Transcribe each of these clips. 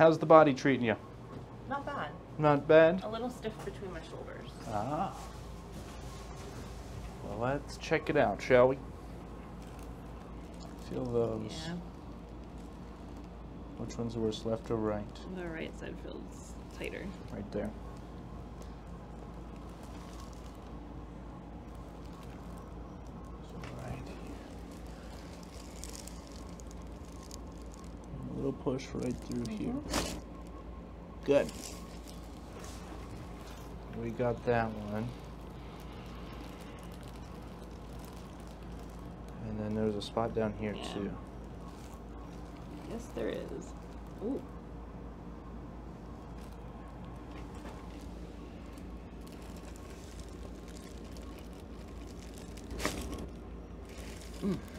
How's the body treating you? Not bad. Not bad? A little stiff between my shoulders. Ah. Well, let's check it out, shall we? Feel those. Yeah. Which one's worse, left or right? The right side feels tighter. Right there. So right here. A little push right through here. Good. We got that one. And then there's a spot down here Yeah. too. Yes, there is. Ooh. Mm.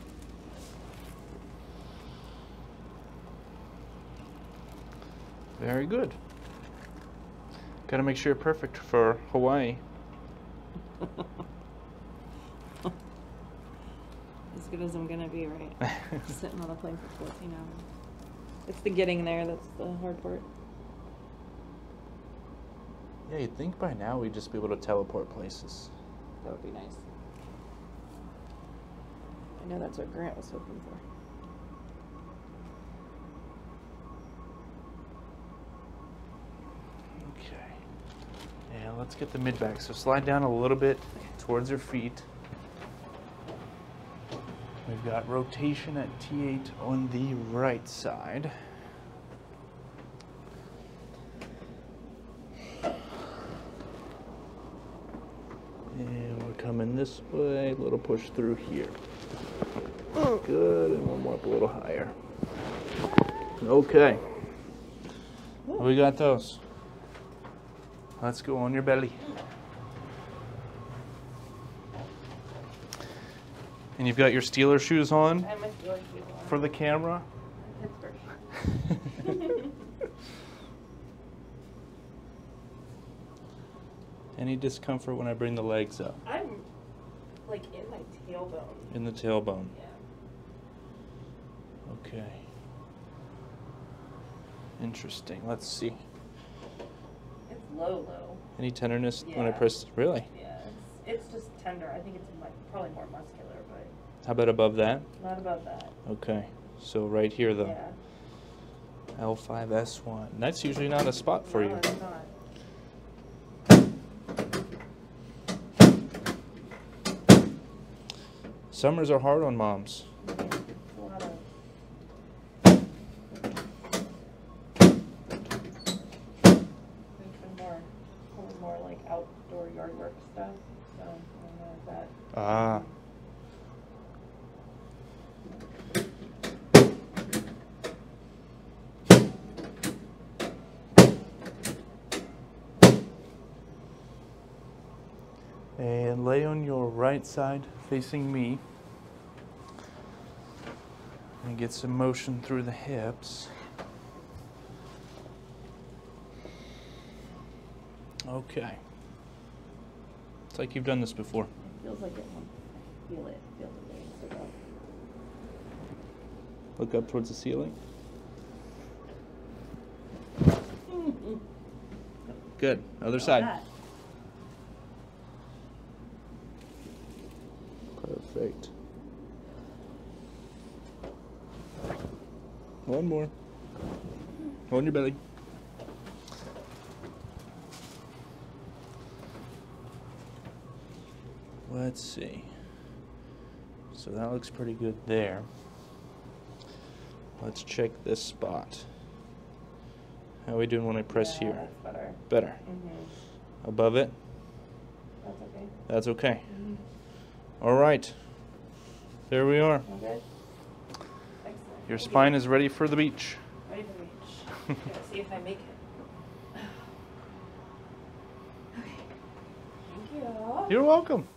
Very good. Gotta make sure you're perfect for Hawaii. As good as I'm gonna be, right? Sitting on a plane for 14 hours. It's the getting there that's the hard part. Yeah, you'd think by now we'd just be able to teleport places. That would be nice. I know that's what Grant was hoping for. Okay. Yeah, let's get the mid back. So slide down a little bit towards your feet. We've got rotation at T8 on the right side. And we're coming this way, a little push through here. Good, and one more up a little higher. Okay. We got those. Let's go on your belly. And you've got your Steeler shoes on I miss on. for the camera. Any discomfort when I bring the legs up I'm like in my tailbone. in the tailbone? Yeah. Okay. Interesting. Let's see. Low, low. Any tenderness when I press? Really? Yeah, it's, it's just tender. I think it's like probably more muscular, but How about above that? not above that. Okay. So right here, though. Yeah. L5S1. That's usually not a spot for no, you. It's not. Summers are hard on moms. It's a lot of. We've been more, more like outdoor yard work stuff. So I don't know if that. Ah. And lay on your right side facing me. And get some motion through the hips. Okay. It's like you've done this before. It feels like it. won't Feel it. Feel the it. Look up towards the ceiling. Good. Other side. Perfect. One more. On your belly. Let's see. So that looks pretty good there. Let's check this spot. How are we doing when I press Yeah, here? Better. Better. Mm-hmm. Above it? That's okay. That's okay. Mm-hmm. All right. There we are. Good? Your spine is ready for the beach. Ready for reach. Gonna see if I make it. Okay. Thank you. You're welcome.